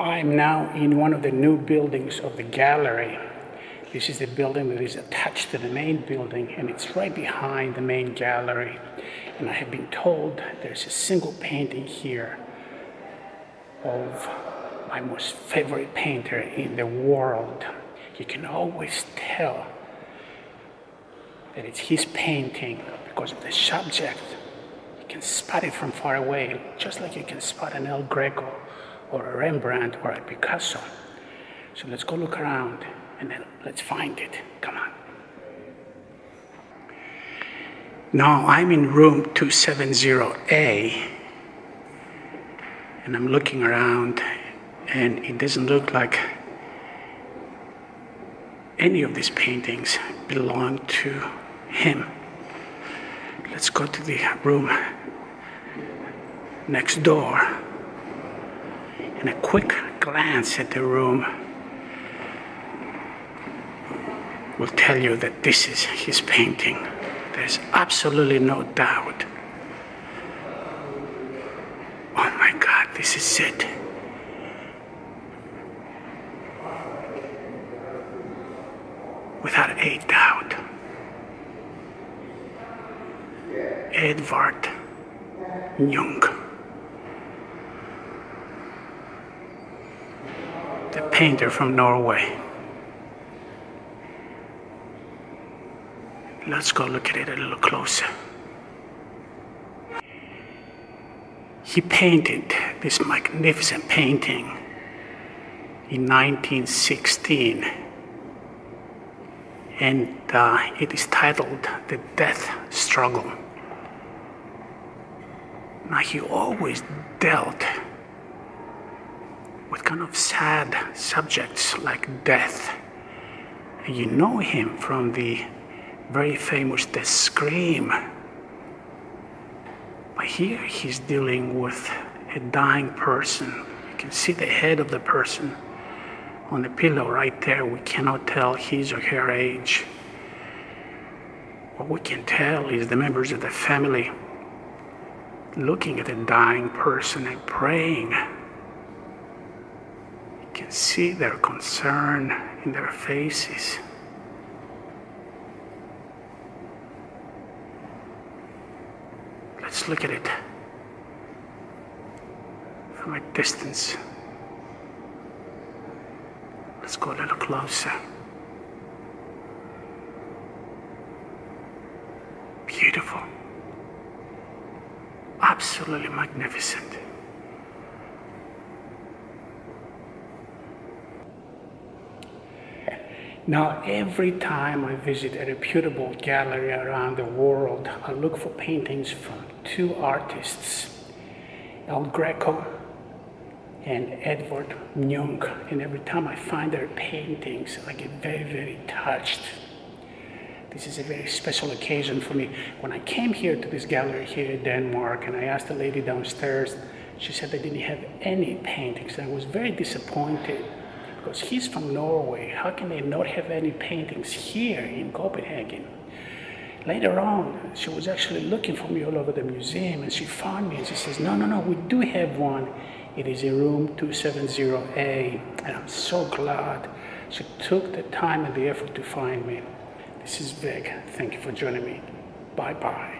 I'm now in one of the new buildings of the gallery. This is the building that is attached to the main building and it's right behind the main gallery. And I have been told there's a single painting here of my most favorite painter in the world. You can always tell that it's his painting because of the subject. You can spot it from far away, just like you can spot an El Greco or a Rembrandt or a Picasso. So let's go look around and then let's find it. Come on. Now I'm in room 270A and I'm looking around and it doesn't look like any of these paintings belong to him. Let's go to the room next door and a quick glance at the room will tell you that this is his painting. There's absolutely no doubt. Oh my God, this is it. Without a doubt. Edvard Munch. The painter from Norway. Let's go look at it a little closer. He painted this magnificent painting in 1916 and uh, it is titled The Death Struggle. Now, he always dealt with kind of sad subjects like death. You know him from the very famous The Scream. But here he's dealing with a dying person. You can see the head of the person on the pillow right there. We cannot tell his or her age. What we can tell is the members of the family looking at a dying person and praying. See their concern in their faces. Let's look at it from a distance. Let's go a little closer. Beautiful. Absolutely magnificent. Now, every time I visit a reputable gallery around the world, I look for paintings from two artists, El Greco and Edward Munch. And every time I find their paintings, I get very, very touched. This is a very special occasion for me. When I came here to this gallery here in Denmark and I asked the lady downstairs, she said they didn't have any paintings. I was very disappointed because he's from Norway. How can they not have any paintings here in Copenhagen? Later on, she was actually looking for me all over the museum and she found me and she says, no, no, no, we do have one. It is in room 270A. And I'm so glad she took the time and the effort to find me. This is Vic. Thank you for joining me. Bye-bye.